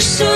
so